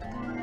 Bye.